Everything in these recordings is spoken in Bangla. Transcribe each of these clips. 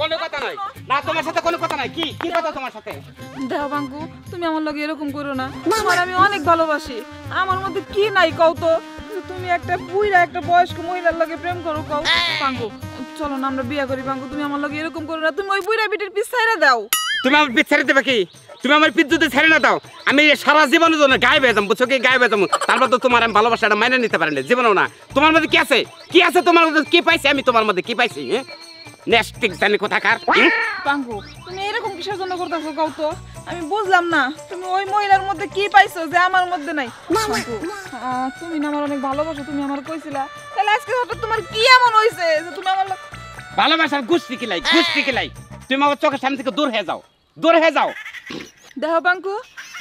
কোনো কথা নাই। না তোমার সাথে কোনো কথা নাই। কি? কি কথা তোমার সাথে? দেহ বাঙ্কু তুমি আমার লগে এরকম করো না। তোমার আমি অনেক ভালোবাসি। আমার মধ্যে কি নাই কও তো? তুমি একটা বুইরা একটা বয়স্ক মহিলার লগে প্রেম করো কও। পাঙ্কু চলো না আমরা বিয়ে করি। পাঙ্কু তুমি আমার লগে এরকম করো না। তুমি ওই বুইরা বিটির পিছ দাও। তুমি আমার পিঠ ছেড়ে দেবে কি? তুমি আমার পিঠ ছেড়ে না দাও আমি সারা জীবনের জন্য গায়ে বেজাম বুঝছ কি? গায়ে বেজাম তারপর তো তোমার আমি ভালোবাসাটা মাইনে নিতে পারি না জীবনেও না। তোমার মধ্যে কি আছে? কি আছে তোমার মধ্যে? কি পাইছি আমি তোমার মধ্যে? কি পাইছি হ্যাঁ? নেস্টিক জানি কোথাকার? হুম? তুমি এরকম কিসের জন্য করতেছো কও তো? আমি বুঝলাম না তুমি ওই মহিলার মধ্যে কি পাইছো যে আমার মধ্যে নাই? তুমি না আমার অনেক ভালোবাসো তুমি আমার কইছিলা। তাহলে আজকে হঠাৎ তোমার কি এমন হইছে যে তুমি আমার ভালোবাসার গুষ্টি কিলাই গুষ্টি কিলাই। তুমি আমার চোখের সামনে থেকে দূর হয়ে যাও দূর হয়ে যাও। দেহ বাঙ্কু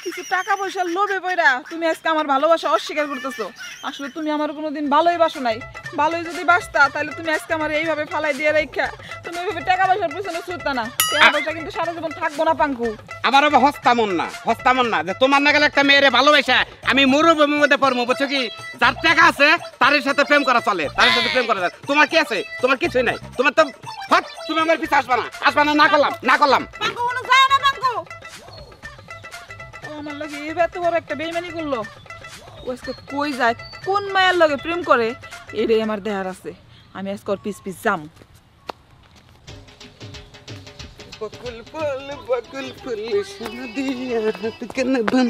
কিছু টাকা পয়সার লোভে পয়রা তুমি আজকে আমার ভালোবাসা অস্বীকার করতেছো। আসলে তুমি আমার কোনোদিন ভালোই বাসো নাই। ভালোই যদি বাসতা তাহলে তুমি আজকে আমার এইভাবে ফালাই দিয়ে রেখা তুমি এইভাবে টাকা পয়সার পিছনে ছুটতা না। টাকা পয়সা কিন্তু সারা জীবন থাকব না পাঙ্কু। আবার আবার হস্তামন না হস্তামন না। যে তোমার না গেলে একটা মেয়েরে ভালোবাসা আমি মরুভূমির মধ্যে পড়ব বুঝছ কি? যার টাকা আছে তার সাথে প্রেম করা চলে তার সাথে প্রেম করা যায়। তোমার কি আছে? তোমার কিছুই নাই। তোমার তো হট তুমি আমার পিছনে আসবা না। আসবা না না করলাম না করলাম। পাঙ্কু কোনো যায় না পাঙ্কু। ও আমার লগে এই এত বড় একটা বেইমানি করল। ও আজকে কই যায়? কোন মায়ের লগে প্রেম করে এটাই আমার দেহার আছে। আমি আজকে ওর পিস পিস যাম। বকুল ফুল বকুল ফুল দিয়া কেন বান?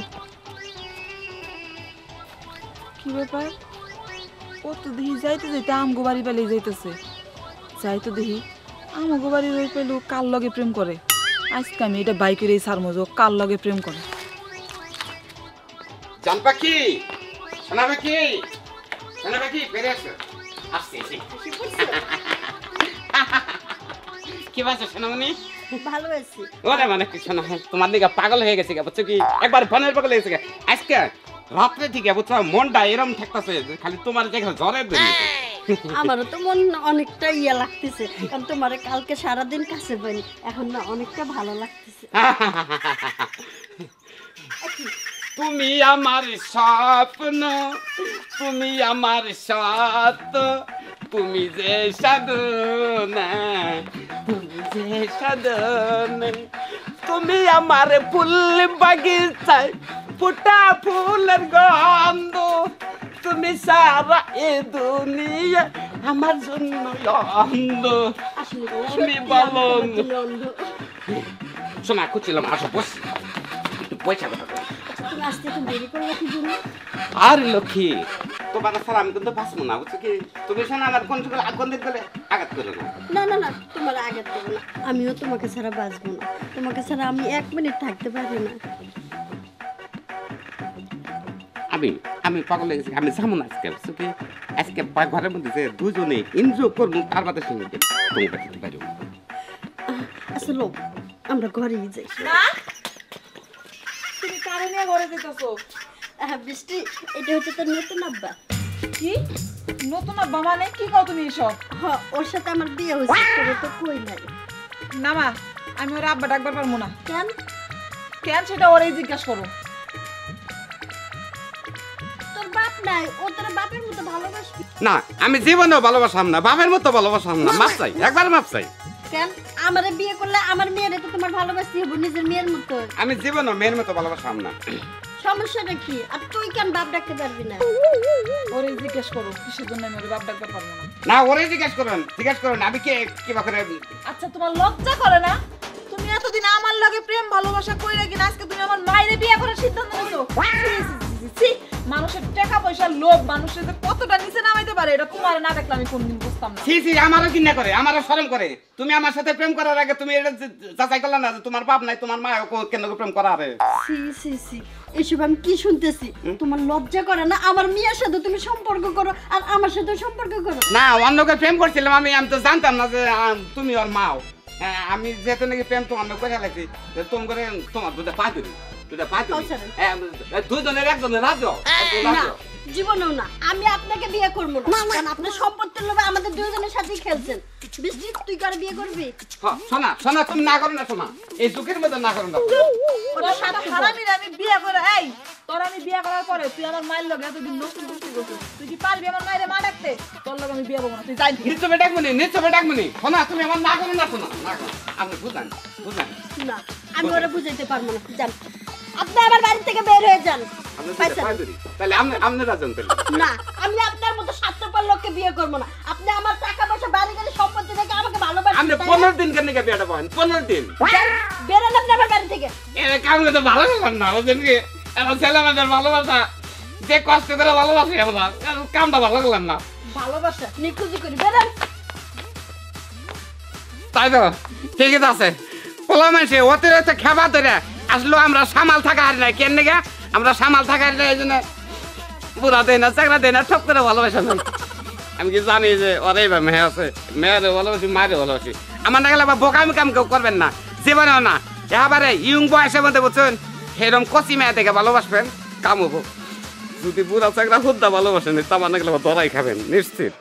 কি ব্যাপার? ও তো দেখি যাইতে যাইতে আমগো বাড়ি পেলেই যাইতেছে। যাইতো দেখি আমগো বাড়ি রই পেলেও কার লগে প্রেম করে। আজকে আমি এটা বাইকের এই সার মজো কার লগে প্রেম করে। জান পাখি! সোনা পাখি সোনা পাখি ফিরে আসো। আসছি আসছি। কি বাজছে সোনামণি? ভালো আছি। ওরে মানে কি শোনা তোমার দিকে পাগল হয়ে গেছে বুঝছ কি? একবার ফোনের পাগল হয়ে গেছে আজকে রাত্রে ঠিক বুঝছ মনটা এরম থাকতেছে খালি তোমার যেখানে জ্বরের দিন। আমারও তো মন অনেকটা ইয়া লাগতেছে কারণ তোমার কালকে সারাদিন কাছে পাইনি এখন না অনেকটা ভালো লাগতেছে। তুমি আমার স্বপ্ন তুমি আমার সত তুমি যে সাধনা তুমি যে সাধনা তুমি আমার ফুল বাগিচায় ফুটা ফুলের গন্ধ তুমি সারা এ দুনিয়া আমার জন্য অন্ধ তুমি বলো। শোনা খুঁজছিলাম আসো বস পয়সা কথা। তুমি আসতে একটু দেরি করলে কি জন্য। আর লক্ষ্মী তোমার ছাড়া আমি কিন্তু বাঁচবো না বুঝছ কি? তুমি শোনা আমার কোন সকালে দিন গেলে আঘাত করে না না না না তোমার আগে দেবো না। আমিও তোমাকে ছাড়া বাঁচবো না। তোমাকে ছাড়া আমি এক মিনিট থাকতে পারি না। আমি আমি পাগল হয়ে গেছি আমি যাব না আজকে বুঝছ কি? আজকে ঘরের মধ্যে যে দুজনে এনজয় করব তার বাদে সঙ্গে পারব আসলে আমরা ঘরেই যাই। কারে নিয়ে ঘরে যেতেছো? বৃষ্টি এটা হচ্ছে তোর নতুন আব্বা। কি? নতুন আব্বা মানে? কি কও তুমি এসব? ওর সাথে আমার বিয়ে হয়েছে তোর তো কই নাই? না মা আমি ওর আব্বা ডাকবার পারব না। কেন? কেন সেটা ওরাই জিজ্ঞাসা করো। তোর বাপ নাই ও তোর বাপের মতো ভালোবাসবি। না আমি জীবনেও ভালোবাসাম না বাপের মতো ভালোবাসাম না। মাপ চাই একবার মাপ চাই। কেন? আমারে বিয়ে করলে আমার মেয়েরে তো তোমার ভালোবাসতে হবে নিজের মেয়ের মতো। আমি জীবনও মেয়ের মতো ভালোবাসাম না। সমস্যাটা কি? আর তুই কেন বাপ ডাকতে পারবি না? ওরে জিজ্ঞেস করো কিসের জন্য আমি ওর বাপ ডাকবার পারব না? না ওরে জিজ্ঞেস করেন জিজ্ঞেস করেন আমি কে কিবা করে? আচ্ছা তোমার লজ্জা করে না? তুমি এতদিন আমার লগে প্রেম ভালোবাসা কইরা কিনা আজকে তুমি আমার মায়ের বিয়ে করার সিদ্ধান্ত নিছো। মানুষের টাকা পয়সার লোভ মানুষের যে কতটা নিচে নামাইতে পারে এটা তোমার না দেখলে আমি কোনদিন বুঝতাম না। ছি ছি আমারও কিনা করে আমারও শরম করে। তুমি আমার সাথে প্রেম করার আগে তুমি এটা যাচাই করলে না যে তোমার বাপ নাই তোমার মা কেন প্রেম করা হবে সি সি সি এসব আমি কি শুনতেছি? তোমার লজ্জা করে না? আমার মেয়ের সাথে তুমি সম্পর্ক করো আর আমার সাথে সম্পর্ক করো। না অন্যকে প্রেম করছিলাম আমি আমি তো জানতাম না যে তুমি ওর মাও। হ্যাঁ, আমি যেহেতু নাকি প্রেম তোমার লোক করে লাগছি তুমি তোমার দুটা পা দুটা পা দিবি দুজনের একজনের রাজ্য না জীবনেও না আমি আপনাকে বিয়ে করব না। কারণ আপনার সম্পত্তির লোভে আমাদের দুজনের সাথেই খেলছেন। বৃষ্টি তুই কার বিয়ে করবি? হ, শোনা শোনা তুমি না করো না শোনা। এই যুগের মধ্যে না করো না। তোর সাথে হারামির আমি বিয়ে করে এই তোর আমি বিয়ে করার পরে তুই আমার মায়ের লগে এতদিন করছিস তুই কি পারবি আমার মায়ের মা ডাকতে? তোর লগে আমি বিয়ে করব না তুই যাই। ডাকবনি ডাকবনি শোনা তুমি আমার না করো না করো। বুঝান বুঝান। না আমি ওরা বুঝাইতে পারব না আপনি আমার বাড়ি থেকে বের হয়ে যান। তাহলে আপনি আপনি রাজন তাহলে। না আমি আপনার মতো স্বার্থপর লোককে বিয়ে করব না। আপনি আমার টাকা পয়সা বাড়ি গাড়ি সম্পত্তি থেকে আমাকে ভালোবাসেন আপনি তাই না? পনেরো দিন কেন বিয়েটা পাবেন পনেরো দিন। বেরোন আপনি আমার বাড়ি থেকে। এর কারণ তো ভালো লাগলাম না বুঝলেন কি? এখন ছেলে আমাদের ভালোবাসা যে কষ্ট করে ভালোবাসি আমরা কামটা ভালো লাগলাম না। ভালোবাসা নিখুঁজি করি বেরোন। তাই তো ঠিকই তো আছে। পোলা মানুষে অতিরিক্ত খেবা ধরে আসলো, আমরা সামাল থাকা হারি না কেন নাকি? আমরা সামাল থাকা হারি না এই জন্য বুড়া দেয় না চাকরা দেয় না, ঠক করে ভালোবাসা না আমি কি জানি যে ওরাই বা মেয়ে আছে, মেয়েরে ভালোবাসি, মায়ের ভালোবাসি। আমার না গেলে বোকামি কাম কেউ করবেন না, জীবনেও না। এবারে ইয়ং বয়সের মধ্যে বুঝছেন সেরকম কচি মেয়ে থেকে ভালোবাসবেন কাম হব যদি বুড়া চাকরা হুদ্দা ভালোবাসেন তা মানে গেলে ধরাই খাবেন, নিশ্চিত।